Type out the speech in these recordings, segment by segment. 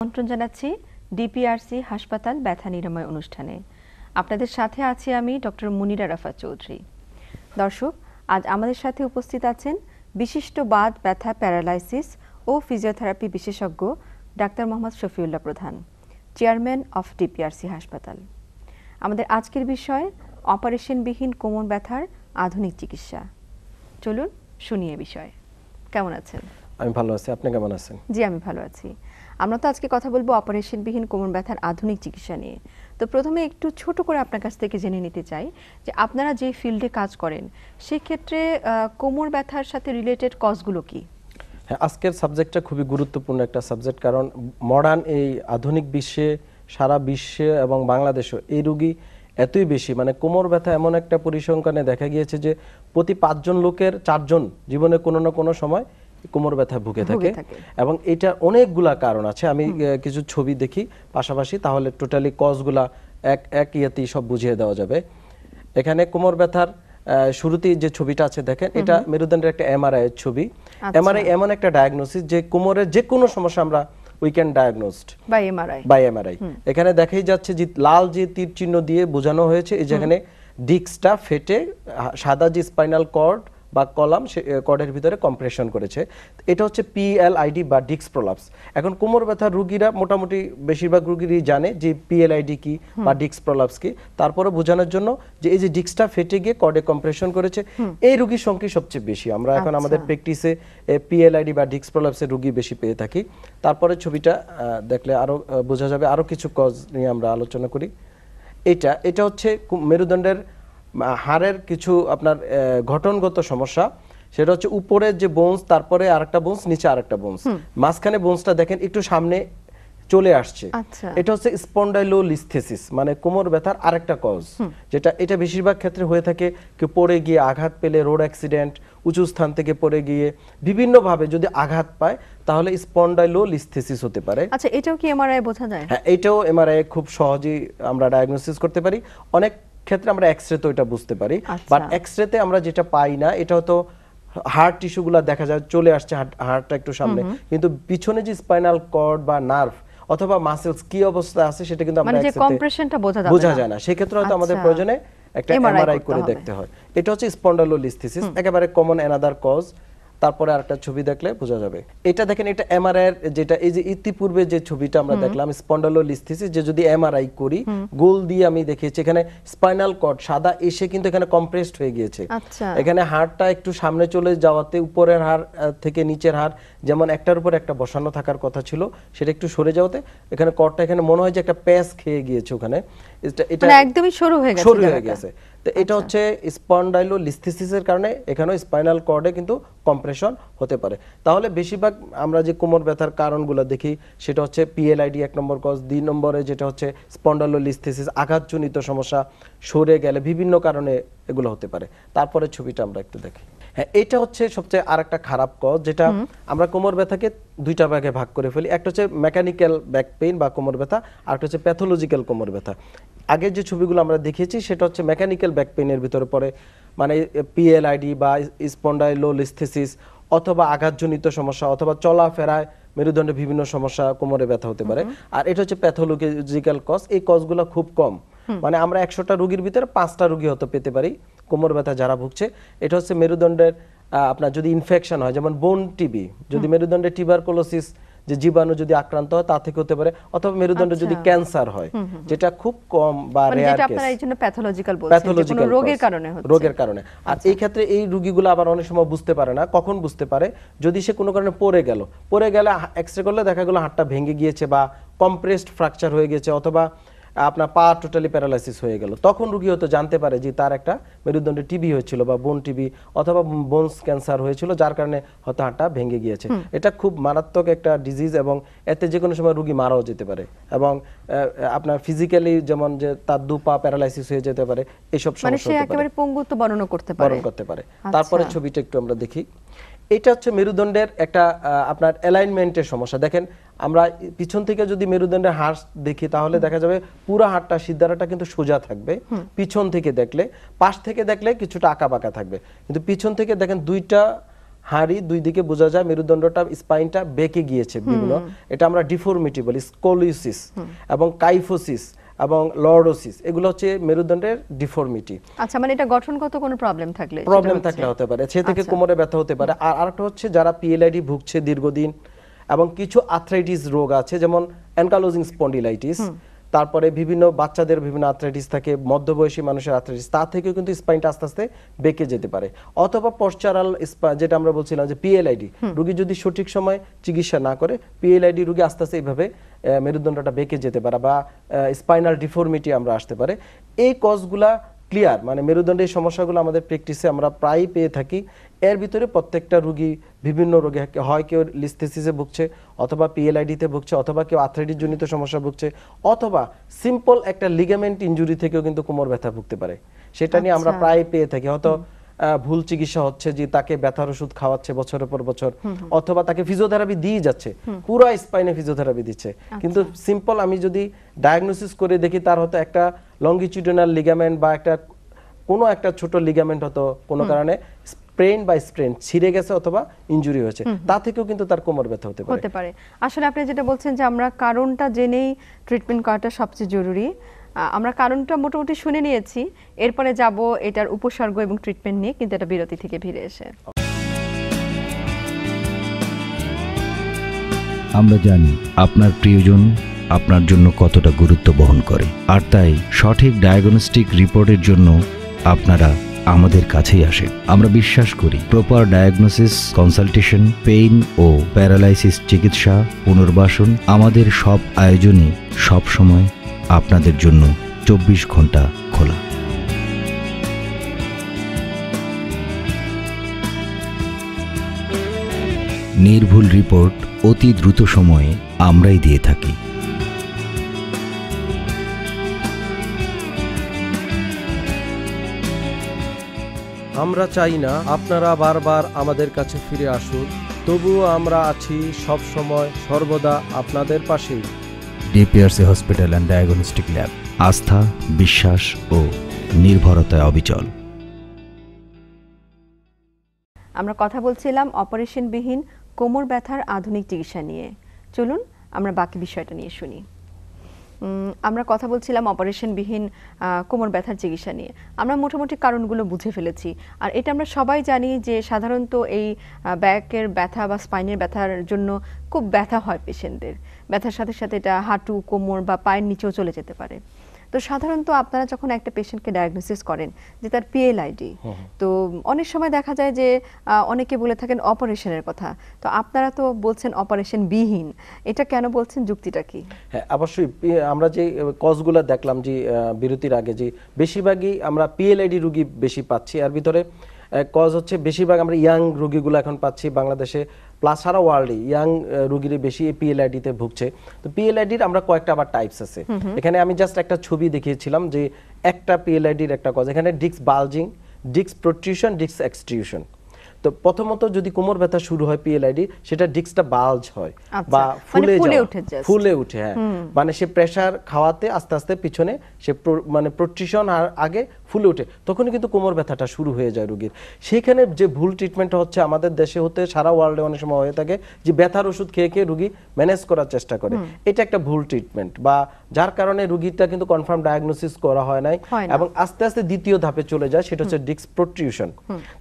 আমন্ত্রণ জানাচ্ছি ডিপিআরসি হাসপাতাল ব্যথা নিরাময় অনুষ্ঠানে। আপনাদের সাথে আছি আমি ডক্টর মুনিরা রাফা চৌধুরী। দর্শক আজ আমাদের সাথে উপস্থিত আছেন বিশিষ্ট বাদ ব্যথা প্যারালাইসিস ও ফিজিওথেরাপি বিশেষজ্ঞ ডাক্তার মোহাম্মদ শফিউল্লাহ প্রধান চেয়ারম্যান অফ ডিপিআরসি হাসপাতাল। আমাদের আজকের বিষয় অপারেশনবিহীন কোমর ব্যথার আধুনিক চিকিৎসা। চলুন শুনিয়ে বিষয়। কেমন আছেন? আমি ভালো আছি। আপনি কেমন আছেন? জি আমি ভালো আছি। আমরা তো আজকে কথা বলব অপারেশনবিহীন কোমর ব্যথার আধুনিক চিকিৎসা নিয়ে। তো প্রথমে একটু ছোট করে আপনার কাছ থেকে জেনে নিতে চাই যে আপনারা যে ফিল্ডে কাজ করেন, সেক্ষেত্রে কোমর ব্যথার সাথে রিলেটেড কজগুলো কি? হ্যাঁ আজকের সাবজেক্টটা খুবই গুরুত্বপূর্ণ একটা সাবজেক্ট কারণ মডার্ন এই আধুনিক বিশ্বে, সারা বিশ্বে এবং বাংলাদেশও এই রুগী এতই বেশি। মানে কোমর ব্যথা এমন একটা পরিসংখ্যানে দেখা গিয়েছে যে প্রতি পাঁচজন লোকের চারজন জীবনে কোনো না কোনো সময় কোমর ব্যথা ভুগে থাকে। এবং এটা অনেকগুলা কারণ আছে। আমি কিছু ছবি দেখি পাশাপাশি তাহলে টোটালি কজগুলা এক এক ইয়েতেই সব বুঝিয়ে দেওয়া যাবে। এখানে কোমর ব্যথার শুরুতেই যে ছবিটা আছে দেখেন এটা মেরুদণ্ডের একটা এমআরআই এর ছবি। আচ্ছা। এমআরআই এমন একটা ডায়াগনোসিস যে কোমরের যে কোনো সমস্যা আমরা উই ক্যান ডায়াগনোসড বা এমআরআই বাই এমআরআই এখানে দেখাই যাচ্ছে যে লাল যে তীর চিহ্ন দিয়ে বোঝানো হয়েছে এই যেখানে ডিস্কটা ফেটে সাদা যে স্পাইনাল কর্ড বা কলাম সে কর্ডের ভিতরে কম্প্রেশন করেছে। এটা হচ্ছে পিএলআইডি বা ডিক্স প্রলাপস। এখন কোমর ব্যথার রুগীরা মোটামুটি বেশিরভাগ রুগীরই জানে যে পিএলআইডি কি বা ডিক্স প্রলাপস কি। তারপরে বোঝানোর জন্য যে এই যে ডিক্সটা ফেটে গিয়ে কর্ডে কম্প্রেশন করেছে এই রুগীর সংখ্যা সবচেয়ে বেশি। আমরা এখন আচ্ছা। আমাদের প্র্যাকটিসে পিএলআইডি বা ডিক্স প্রলাপসের রুগী বেশি পেয়ে থাকি। তারপরে ছবিটা দেখলে আরও আহ, বোঝা যাবে। আরও কিছু কজ নিয়ে আমরা আলোচনা করি। এটা এটা হচ্ছে মেরুদণ্ডের হাড়ের কিছু আপনার গঠনগত সমস্যা সেটা হচ্ছে উপরের যে বোনস তারপরে আরেকটা বোনস নিচে আরেকটা বোনস মাঝখানে বোনসটা দেখেন একটু সামনে চলে আসছে। আচ্ছা। এটা হচ্ছে স্পন্ডাইলোলিস্থেসিস মানে কোমর ব্যথার আরেকটা কজ যেটা এটা বেশিরভাগ ক্ষেত্রে হয়ে থাকে কেউ পড়ে গিয়ে আঘাত পেলে রোড অ্যাক্সিডেন্ট উঁচু স্থান থেকে পড়ে গিয়ে বিভিন্নভাবে যদি আঘাত পায় তাহলে স্পন্ডাইলোলিস্থেসিস হতে পারে। আচ্ছা এটাও কি এমআরআই বোঝা যায়? হ্যাঁ এইটাও এমআরআই খুব সহজেই আমরা ডায়াগনোসিস করতে পারি। অনেক ক্ষেত্রে আমরা এক্সরে তো এটা বুঝতে পারি আচ্ছা। বাট এক্সরেতে আমরা যেটা পাই না এটা তো হার্ট টিস্যুগুলো দেখা যায় চলে আসছে হার্টটা একটু সামনে। কিন্তু পিছনে যে স্পাইনাল কর্ড বা নার্ভ অথবা মাসেলস কি অবস্থা আছে সেটা কিন্তু আমরা মানে কম্প্রেশনটা বোঝা যাবে বোঝা যায় না। সেক্ষেত্রে হয়তো আমাদের আচ্ছা। প্রয়োজনে একটা এমআরআই করে দেখতে হয়। এটা হচ্ছে স্পন্ডালোলিস্থিসিস একেবারে কমন অ্যানাদার কজ তারপরে আরেকটা ছবি দেখলে বোঝা যাবে। এটা দেখেন এটা এমআরআই যেটা এই যে ইতিপূর্বে যে ছবিটা আমরা দেখলাম স্পন্ডালোলিস্থিসিস যে যদি এমআরআই করি গোল দিয়ে আমি দেখিয়েছি এখানে স্পাইনাল কর্ড সাদা এসে কিন্তু এখানে কম্প্রেসড হয়ে গিয়েছে। আচ্ছা। এখানে হাড়টা একটু সামনে চলে যাওয়াতে উপরের হাড় থেকে নিচের হাড় যেমন একটার উপর একটা বসানো থাকার কথা ছিল সেটা একটু সরে যাওয়াতে এখানে কর্ডটা এখানে মনে হয় যে একটা প্যাচ খেয়ে গিয়েছে ওখানে। এটা এটা মানে একদমই সরু হয়ে গেছে সরু হয়ে গেছে। তো এটা হচ্ছে স্পন্ডাইলো লিস্থিসিসের কারণে এখানেও স্পাইনাল কর্ডে কিন্তু কম্প্রেশন হতে পারে। তাহলে বেশিরভাগ আমরা যে কোমর ব্যথার কারণগুলো দেখি সেটা হচ্ছে পিএলআইডি এক নম্বর কজ দুই নম্বরে যেটা হচ্ছে স্পন্ডাইলো লিস্থিসিস আঘাতজনিত সমস্যা সরে গেলে বিভিন্ন কারণে এগুলো হতে পারে। তারপরে ছবিটা আমরা একটু দেখি। হ্যাঁ এটা হচ্ছে সবচেয়ে আরেকটা খারাপ কজ যেটা আমরা কোমর ব্যথাকে দুইটা ভাগে ভাগ করে ফেলি। একটা হচ্ছে মেকানিক্যাল ব্যাক পেইন বা কোমর ব্যথা আর একটা হচ্ছে প্যাথোলজিক্যাল কোমর ব্যথা। আগের যে ছবিগুলো আমরা দেখিয়েছি সেটা হচ্ছে মেকানিক্যাল ব্যাক পেইনের ভিতরে পড়ে। মানে পিএলআইডি বা স্পন্ডাইলোলিস্থিসিস অথবা আঘাতজনিত সমস্যা অথবা চলাফেরায় মেরুদণ্ডে বিভিন্ন সমস্যা কোমরে ব্যথা হতে পারে। আর এটা হচ্ছে প্যাথোলজিক্যাল কজ এই কজগুলো খুব কম। মানে আমরা একশোটা রুগীর ভিতরে পাঁচটা রোগী হয়তো পেতে পারি। কোমর ব্যথা যারা ভুগছে এটা হচ্ছে মেরুদণ্ডের আপনার যদি ইনফেকশন হয় যেমন বোন টিবি যদি মেরুদণ্ডে টিবারকোলোসিস যে জীবাণু যদি আক্রান্ত হয় তা থেকে হতে পারে অথবা মেরুদণ্ডে যদি ক্যান্সার হয় যেটা খুব কম বা মানে রেয়ার কেস আপনারা এই জন্য প্যাথোলজিক্যাল বলছেন কোনো রোগের কারণে হচ্ছে। আচ্ছা। রোগের কারণে। আর এই ক্ষেত্রে এই রোগীগুলো আবার অনেক সময় বুঝতে পারে না কখন বুঝতে পারে যদি সে কোনো কারণে পড়ে গেল। পড়ে গেলে এক্সরে করলে দেখা গেলো হাড়টা ভেঙে গিয়েছে বা কম্প্রেসড ফ্র্যাকচার হয়ে গেছে অথবা আপনার পা টোটালি প্যারালাইসিস হয়ে গেল। তখন রুগী হয়তো জানতে পারে যে তার একটা মেরুদণ্ডে টিবি হয়েছিল বা বোন টিবি অথবা বোনস ক্যান্সার হয়েছিল যার কারণে হয়তো হাড়টা ভেঙে গিয়েছে। এটা খুব মারাত্মক একটা ডিজিজ এবং এতে যে কোনো সময় রুগী মারাও যেতে পারে এবং আপনার ফিজিক্যালি যেমন যে তার দু পা প্যারালাইসিস হয়ে যেতে পারে এইসব মানে সমস্যা হতে পারে। একেবারে পঙ্গুত্ব বর্ণনা করতে পারে। বরণ করতে পারে। তারপরে আচ্ছা। ছবিটা একটু আমরা দেখি। এটা হচ্ছে মেরুদণ্ডের একটা আপনার অ্যালাইনমেন্টের সমস্যা। দেখেন আমরা পিছন থেকে যদি মেরুদণ্ডের হাড় দেখি তাহলে দেখা যাবে পুরো হাড়টা সিদ্ধারাটা কিন্তু সোজা থাকবে। পিছন থেকে দেখলে পাশ থেকে দেখলে কিছুটা আঁকা বাঁকা থাকবে। কিন্তু পিছন থেকে দেখেন দুইটা হাড়ি দুই দিকে বোঝা যায় মেরুদণ্ডটা স্পাইনটা বেঁকে গিয়েছে বিভিন্ন। এটা আমরা ডিফর্মিটি বলি স্কোলিসিস এবং কাইফোসিস এবং লর্ডোসিস এগুলো হচ্ছে মেরুদণ্ডের ডিফর্মিটি আচ্ছা মানে এটা গঠনগত কোনো প্রবলেম থাকলে প্রবলেম থাকলে হতে পারে সে থেকে আচ্ছা। কোমরে ব্যথা হতে পারে। আর আরেকটা হচ্ছে যারা পিএলআইডি ভুগছে দীর্ঘদিন এবং কিছু আর্থ্রাইটিস রোগ আছে যেমন অ্যানকালোজিং স্পন্ডিলাইটিস তারপরে বিভিন্ন বাচ্চাদের বিভিন্ন আর্থ্রাইটিস থাকে মধ্যবয়সী মানুষের আর্থ্রাইটিস তা থেকেও কিন্তু স্পাইনটা আস্তে আস্তে বেঁকে যেতে পারে। অথবা পশ্চারাল যেটা আমরা বলছিলাম যে পিএলআইডি রোগী যদি সঠিক সময় চিকিৎসা না করে পিএলআইডি রোগী আস্তে আস্তে এইভাবে মেরুদণ্ডটা বেঁকে যেতে পারে বা স্পাইনাল ডিফর্মিটি আমরা আসতে পারে। এই কজগুলা ক্লিয়ার মানে মেরুদণ্ডের সমস্যাগুলো আমাদের প্র্যাকটিসে আমরা প্রায়ই পেয়ে থাকি। এর ভিতরে প্রত্যেকটা রুগী বিভিন্ন রোগে হয় কেউ লিস্থেসিসে ভুগছে অথবা পিএলআইডিতে ভুগছে অথবা কেউ আর্থ্রাইটিস জনিত সমস্যা ভুগছে অথবা সিম্পল একটা লিগামেন্ট ইনজুরি থেকেও কিন্তু কোমর ব্যথা ভুগতে পারে। সেটা নিয়ে আমরা আচ্ছা। প্রায় পেয়ে থাকি। হয়তো ভুল চিকিৎসা হচ্ছে যে তাকে ব্যথার ওষুধ খাওয়াচ্ছে বছরের পর বছর অথবা তাকে ফিজিওথেরাপি দিয়ে যাচ্ছে। পুরো স্পাইনে ফিজিওথেরাপি দিচ্ছে। কিন্তু সিম্পল আমি যদি ডায়াগনোসিস করে দেখি তার হয়তো একটা লঙ্গিচিউডিনাল লিগামেন্ট বা একটা কোনো একটা ছোট লিগামেন্ট হতো কোনো কারণে স্প্রেন বা স্প্রেন ছিঁড়ে গেছে অথবা ইনজুরি হয়েছে। তা থেকেও কিন্তু তার কোমর ব্যথা হতে পারে। হতে পারে। আসলে আপনি যেটা বলছেন যে আমরা কারণটা জেনেই ট্রিটমেন্ট করাটা সবচেয়ে জরুরি। আমরা কারণটা মোটামুটি শুনে নিয়েছি। এরপরে যাব এটার উপসর্গ এবং ট্রিটমেন্ট নিয়ে, কিন্তু এটা বিরতি থেকে ফিরে এসে। আমরা জানি আপনার প্রিয়জন আপনার জন্য কতটা গুরুত্ব বহন করে, আর তাই সঠিক ডায়াগনস্টিক রিপোর্টের জন্য আপনারা আমাদের কাছেই আসেন। আমরা বিশ্বাস করি প্রপার ডায়াগনোসিস কনসালটেশন পেইন ও প্যারালাইসিস চিকিৎসা, পুনর্বাসন আমাদের সব আয়োজনই সব সময় আপনাদের জন্য চব্বিশ ঘণ্টা খোলা। নির্ভুল রিপোর্ট অতি দ্রুত সময়ে আমরাই দিয়ে থাকি। আমরা চাই না আপনারা বারবার আমাদের কাছে ফিরে আসুন, তবুও আমরা আছি সব সময় সর্বদা আপনাদের পাশেই। DPRC hospital and diagnostic lab. আস্থা, বিশ্বাস ও নির্ভরতায় অবিচল। আমরা কথা বলছিলাম অপারেশনবিহীন কোমর ব্যথার আধুনিক চিকিৎসা নিয়ে। চলুন আমরা বাকি বিষয়টা নিয়ে শুনি। আমরা কথা বলছিলাম অপারেশনবিহীন কোমর ব্যথার চিকিৎসা নিয়ে। আমরা মোটামুটি কারণগুলো বুঝে ফেলেছি। আর এটা আমরা সবাই জানি যে সাধারণত এই ব্যাকের ব্যথা বা স্পাইনের ব্যথার জন্য খুব ব্যথা হয় পেশেন্টদের। ব্যথার সাথে সাথে এটা হাঁটু, কোমর বা পায়ের নিচেও চলে যেতে পারে। তো সাধারণত আপনারা যখন একটা পেশেন্টকে ডায়াগনোসিস করেন যে তার পিএলআইডি তো অনেক সময় দেখা যায় যে অনেকে বলে থাকেন অপারেশনের কথা। তো আপনারা তো বলছেন অপারেশন বিহীন এটা কেন বলছেন যুক্তিটা কি? হ্যাঁ অবশ্যই আমরা যে কজগুলো দেখলাম যে বিরতির আগে যে বেশিরভাগই আমরা পিএলআইডি রুগী বেশি পাচ্ছি। আর ভিতরে কজ হচ্ছে বেশিরভাগ আমরা ইয়াং রুগীগুলো এখন পাচ্ছি বাংলাদেশে। প্লাস সারা ওয়ার্ল্ডে ইয়াং রুগীরা বেশি পিএলআইডিতে ভুগছে। তো পিএলআইডির আমরা কয়েকটা আবার টাইপস আছে। এখানে আমি জাস্ট একটা ছবি দেখিয়েছিলাম যে একটা পিএলআইডির একটা কজ এখানে ডিক্স বালজিং ডিক্স প্রোট্রিউশন ডিক্স এক্সট্রিউশন তো প্রথমত যদি কোমর ব্যথা শুরু হয় পিএলআইডি সেটা ডিক্সটা বালজ হয় আচ্ছা, বা মানে ফুলে। ফুলে উঠে হ্যাঁ। মানে সে প্রেসার খাওয়াতে আস্তে আস্তে পিছনে সে মানে প্রোট্রিশন আর আগে ফুলে উঠে তখনই কিন্তু কোমর ব্যথাটা শুরু হয়ে যায় রোগীর। সেখানে যে ভুল ট্রিটমেন্ট হচ্ছে আমাদের দেশে হতে সারা ওয়ার্ল্ডে অনেক সময় হয়ে থাকে যে ব্যথার ওষুধ খেয়ে খেয়ে রুগী ম্যানেজ করার চেষ্টা করে। এটা একটা ভুল ট্রিটমেন্ট বা যার কারণে রুগীটা কিন্তু কনফার্ম ডায়াগনোসিস করা হয় নাই এবং আস্তে আস্তে দ্বিতীয় ধাপে চলে যায় সেটা হচ্ছে ডিক্স প্রোট্রিউশন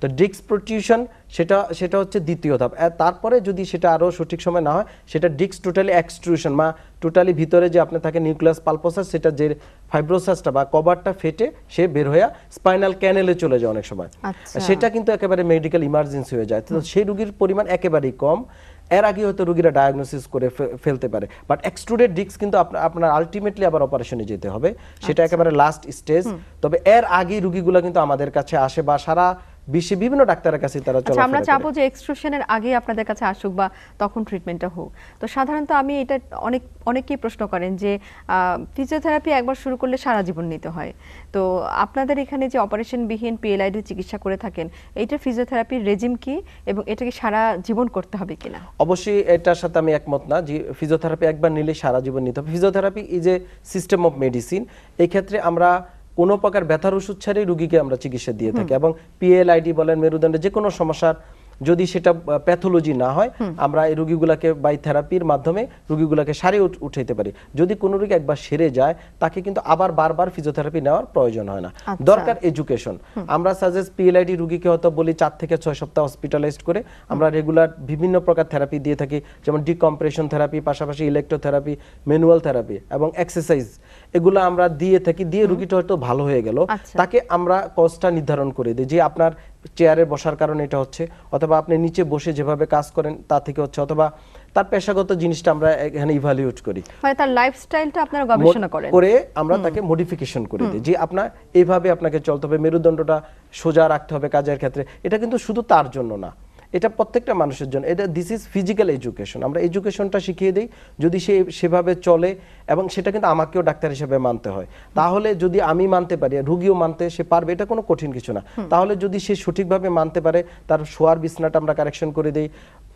তো ডিক্স প্রোট্রিউশন সেটা সেটা হচ্ছে দ্বিতীয় ধাপ। তারপরে যদি সেটা আরও সঠিক সময় না হয় সেটা ডিক্স টোটালি এক্সট্রুশন বা টোটালি ভিতরে যে আপনার থাকে নিউক্লিয়াস পালপোসাস সেটা যে ফাইব্রোসাসটা বা কভারটা ফেটে সে বের হয়ে স্পাইনাল ক্যানেলে চলে যায় অনেক সময়। আচ্ছা। সেটা কিন্তু একেবারে মেডিকেল ইমার্জেন্সি হয়ে যায়। তো সেই রুগীর পরিমাণ একেবারেই কম। এর আগে হয়তো রুগীরা ডায়াগনোসিস করে ফেলতে পারে। বাট এক্সট্রুডেড ডিক্স কিন্তু আপনা- আপনার আলটিমেটলি আবার অপারেশনে যেতে হবে। সেটা একেবারে লাস্ট স্টেজ তবে এর আগেই রুগীগুলো কিন্তু আমাদের কাছে আসে বা সারা বিশ্বে বিভিন্ন ডাক্তারের কাছে তারা আচ্ছা আমরা চাবো যে এক্সট্রুশনের আগে আপনাদের কাছে আসুক বা তখন ট্রিটমেন্টটা হোক। তো সাধারণত আমি এটা অনেক অনেকেই প্রশ্ন করেন যে ফিজিওথেরাপি একবার শুরু করলে সারা জীবন নিতে হয়। তো আপনাদের এখানে যে অপারেশনবিহীন পিএলআইডি চিকিৎসা করে থাকেন এইটার ফিজিওথেরাপির রেজিম কি এবং এটাকে সারা জীবন করতে হবে কিনা? অবশ্যই এটার সাথে আমি একমত না যে ফিজিওথেরাপি একবার নিলে সারা জীবন নিতে হবে। Physiotherapy is a system of medicine এই ক্ষেত্রে আমরা কোনো প্রকার ব্যথার ওষুধ ছাড়াই রুগীকে আমরা চিকিৎসা দিয়ে থাকি। এবং পিএলআইডি বলেন মেরুদণ্ডে যে কোনো সমস্যার যদি সেটা প্যাথোলজি না হয় আমরা এই রোগীগুলাকে বাই থেরাপির মাধ্যমে রোগীগুলাকে সারিয়ে উঠাইতে পারি। যদি কোনো রোগী একবার সেরে যায় তাকে কিন্তু আবার বারবার ফিজিওথেরাপি নেওয়ার প্রয়োজন হয় না। আচ্ছা। দরকার এডুকেশন আমরা সাজেস্ট পিএলআইডি রুগীকে হয়তো বলি চার থেকে ছয় সপ্তাহ হসপিটালাইজড করে আমরা রেগুলার বিভিন্ন প্রকার থেরাপি দিয়ে থাকি যেমন ডিকম্প্রেশন থেরাপি পাশাপাশি ইলেকট্রোথেরাপি ম্যানুয়াল থেরাপি এবং এক্সারসাইজ এগুলো আমরা দিয়ে থাকি দিয়ে রোগীটা হয়তো ভালো হয়ে গেল। আচ্ছা। তাকে আমরা কজটা নির্ধারণ করে দিই যে আপনার চেয়ারে বসার কারণে এটা হচ্ছে অথবা আপনি নিচে বসে যেভাবে কাজ করেন তা থেকে হচ্ছে অথবা তার পেশাগত জিনিসটা আমরা এখানে ইভালুয়েট করি। মানে তার লাইফস্টাইলটা আপনারা গবেষণা করেন। করে আমরা তাকে মডিফিকেশন করে দিই যে আপনার এইভাবে আপনাকে চলতে হবে মেরুদণ্ডটা সোজা রাখতে হবে কাজের ক্ষেত্রে। এটা কিন্তু শুধু তার জন্য না এটা প্রত্যেকটা মানুষের জন্য। এটা দিস ইজ ফিজিক্যাল এডুকেশন আমরা এডুকেশনটা শিখিয়ে দিই যদি সে সেভাবে চলে এবং সেটা কিন্তু আমাকেও ডাক্তার হিসেবে মানতে হয়। তাহলে যদি আমি মানতে পারি রুগীও মানতে সে পারবে এটা কোনো কঠিন কিছু না। তাহলে যদি সে সঠিকভাবে মানতে পারে তার শোয়ার বিছনাটা আমরা কারেকশন করে দিই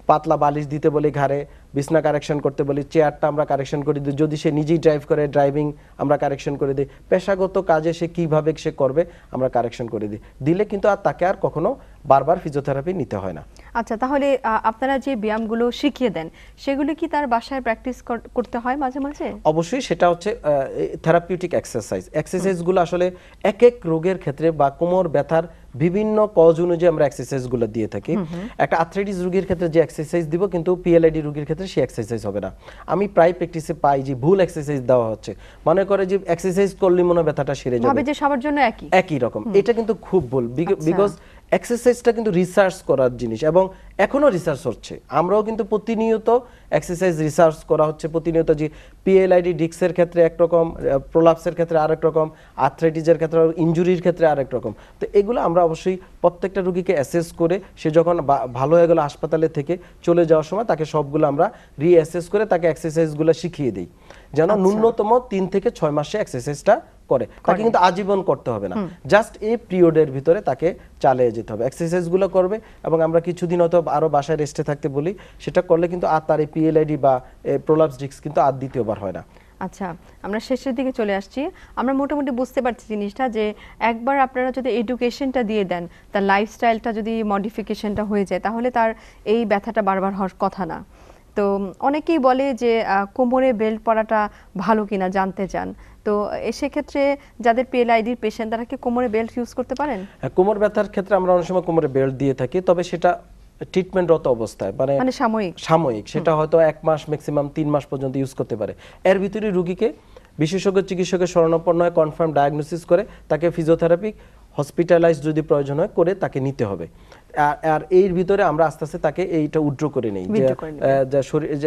পাতলা বালিশ দিতে বলি ঘাড়ে বিছনা কারেকশন করতে বলি চেয়ারটা আমরা কারেকশন করে দিই। যদি সে নিজেই ড্রাইভ করে ড্রাইভিং আমরা কারেকশন করে দিই। পেশাগত কাজে সে কীভাবে সে করবে আমরা কারেকশন করে দিই। দিলে কিন্তু আর তাকে আর কখনো বারবার ফিজিওথেরাপি নিতে হয় না। আচ্ছা তাহলে আপনারা যে ব্যায়ামগুলো শিখিয়ে দেন সেগুলো কি তার বাসায় প্র্যাকটিস করতে হয় মাঝে মাঝে? অবশ্যই সেটা হচ্ছে থেরাপিউটিক এক্সারসাইজ এক্সারসাইজগুলো আসলে এক এক রোগের ক্ষেত্রে বা কোমর ব্যথার বিভিন্ন কজ অনুযায়ী আমরা এক্সারসাইজগুলো দিয়ে থাকি। একটা আর্থ্রাইটিস রোগীর ক্ষেত্রে যে এক্সারসাইজ দিব কিন্তু পিএলআইডি রোগীর ক্ষেত্রে সেই এক্সারসাইজ হবে না। আমি প্রায় প্র্যাকটিসে পাই যে ভুল এক্সারসাইজ দেওয়া হচ্ছে। মনে করে যে এক্সারসাইজ করলে মনে হয় ব্যথাটা সেরে ভাবে যাবে যে সবার জন্য একই। একই রকম। এটা কিন্তু খুব ভুল। আচ্ছা। বিকজ এক্সারসাইজটা কিন্তু রিসার্চ করার জিনিস এবং এখনও রিসার্চ হচ্ছে। আমরাও কিন্তু প্রতিনিয়ত এক্সারসাইজ রিসার্চ করা হচ্ছে, প্রতিনিয়ত যে পিএলআইডি ডিক্সের ক্ষেত্রে একরকম প্রোলাপসের ক্ষেত্রে আরেক রকম আর্থ্রাইটিসের ক্ষেত্রে ইনজুরির ক্ষেত্রে আরেক রকম। তো এগুলো আমরা অবশ্যই প্রত্যেকটা রুগীকে অ্যাসেস করে সে যখন ভালো হয়ে গেলো হাসপাতালে থেকে চলে যাওয়ার সময় তাকে সবগুলো আমরা রিঅ্যাসেস করে তাকে এক্সারসাইজগুলো শিখিয়ে দিই। যেন ন্যূনতম তিন থেকে ছয় মাসে এক্সারসাইজটা করে। তাকে কিন্তু আজীবন করতে হবে না। জাস্ট এই পিরিয়ডের ভিতরে তাকে চালিয়ে যেতে হবে। এক্সারসাইজগুলো করবে এবং আমরা কিছুদিন হয়তো আরও বাসায় রেস্টে থাকতে বলি সেটা করলে কিন্তু আর তার এই পিএলআইডি বা প্রোলাপস ডিস্ক কিন্তু আর দ্বিতীয়বার হয় না। আচ্ছা আমরা শেষের দিকে চলে আসছি। আমরা মোটামুটি বুঝতে পারছি জিনিসটা যে একবার আপনারা যদি এডুকেশনটা দিয়ে দেন তার লাইফস্টাইলটা যদি মডিফিকেশনটা হয়ে যায় তাহলে তার এই ব্যথাটা বারবার হওয়ার কথা না। তো অনেকেই বলে যে কোমরে বেল্ট পরাটা ভালো কিনা জানতে চান। তো সেক্ষেত্রে যাদের পিএলআইডির পেশেন্ট তারা কি কোমরে বেল্ট ইউজ করতে পারেন? হ্যাঁ, কোমর ব্যথার ক্ষেত্রে আমরা অনেক সময় কোমরে বেল্ট দিয়ে থাকি তবে সেটা ট্রিটমেন্টরত অবস্থায় মানে মানে সাময়িক। সাময়িক সেটা হয়তো এক মাস ম্যাক্সিমাম তিন মাস পর্যন্ত ইউজ করতে পারে। এর ভিতরে রুগীকে বিশেষজ্ঞ চিকিৎসকের শরণাপন্ন হয় কনফার্ম ডায়াগনোসিস করে তাকে ফিজিওথেরাপি হসপিটালাইজ যদি প্রয়োজন হয় করে তাকে নিতে হবে। আর- এর ভিতরে আমরা আস্তে আস্তে তাকে এইটা উড্র করে নেই।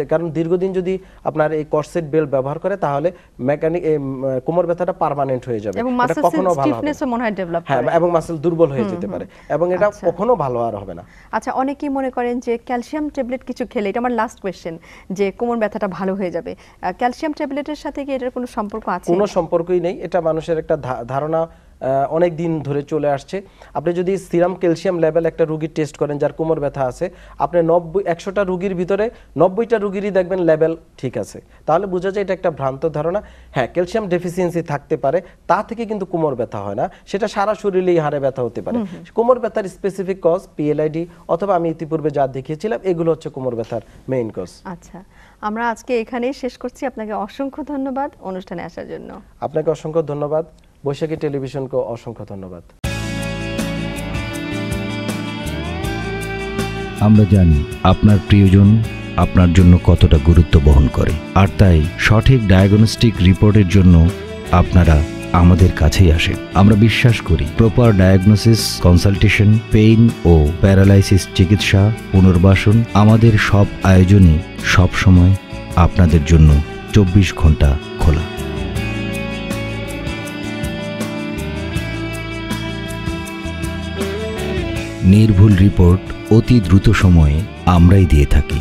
কারণ দীর্ঘদিন যদি আপনার এই কর্সেট বেল্ট ব্যবহার করে তাহলে মেকানিক কোমর ব্যথাটা পার্মানেন্ট হয়ে যাবে। এবং এটা কখনো ভালো হবে। মনে হয় ডেভেলপ এবং মাসেল দুর্বল হয়ে যেতে পারে। এবং এটা আচ্ছা। কখনো ভালো আর হবে না। আচ্ছা অনেকেই মনে করেন যে ক্যালসিয়াম ট্যাবলেট কিছু খেলে এটা আমার লাস্ট কোয়েশ্চেন যে কোমর ব্যথাটা ভালো হয়ে যাবে। ক্যালসিয়াম ট্যাবলেটের সাথে কি এটার কোনো সম্পর্ক আছে? কোনো সম্পর্কই নেই। এটা মানুষের একটা ধারণা অনেক দিন ধরে চলে আসছে। আপনি যদি সিরাম ক্যালসিয়াম লেভেল একটা রুগীর টেস্ট করেন যার কোমর ব্যথা আছে আপনি নব্বই একশোটা রুগীর ভিতরে নব্বইটা রুগীরই দেখবেন লেভেল ঠিক আছে। তাহলে বোঝা যায় এটা একটা ভ্রান্ত ধারণা। হ্যাঁ ক্যালসিয়াম ডেফিসিয়েন্সি থাকতে পারে তা থেকে কিন্তু কোমর ব্যথা হয় না। সেটা সারা শরীরেই হাড়ে ব্যথা হতে পারে। কোমর ব্যথার স্পেসিফিক কজ পিএলআইডি অথবা আমি ইতিপূর্বে যা দেখিয়েছিলাম এগুলো হচ্ছে কোমর ব্যথার মেইন কজ আচ্ছা আমরা আজকে এখানেই শেষ করছি। আপনাকে অসংখ্য ধন্যবাদ অনুষ্ঠানে আসার জন্য। আপনাকে অসংখ্য ধন্যবাদ। বৈশাখী টেলিভিশনকে অসংখ্য ধন্যবাদ। আমরা জানি আপনার প্রিয়জন আপনার জন্য কতটা গুরুত্ব বহন করে। আর তাই সঠিক ডায়াগনস্টিক রিপোর্টের জন্য আপনারা আমাদের কাছেই আসেন। আমরা বিশ্বাস করি প্রপার ডায়াগনোসিস কনসালটেশন পেইন ও প্যারালাইসিস চিকিৎসা, পুনর্বাসন আমাদের সব আয়োজনই সব সময় আপনাদের জন্য চব্বিশ ঘণ্টা খোলা। নির্ভুল রিপোর্ট অতি দ্রুত সময়ে আমরাই দিয়ে থাকি।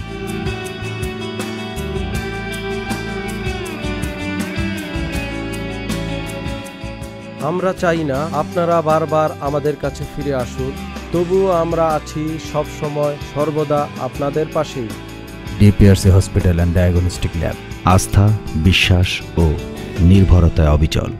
আমরা চাই না আপনারা বারবার আমাদের কাছে ফিরে আসুন তবুও আমরা আছি সব সময় সর্বদা আপনাদের পাশেই। DPRC hospital and diagnostic lab আস্থা বিশ্বাস ও নির্ভরতায় অবিচল।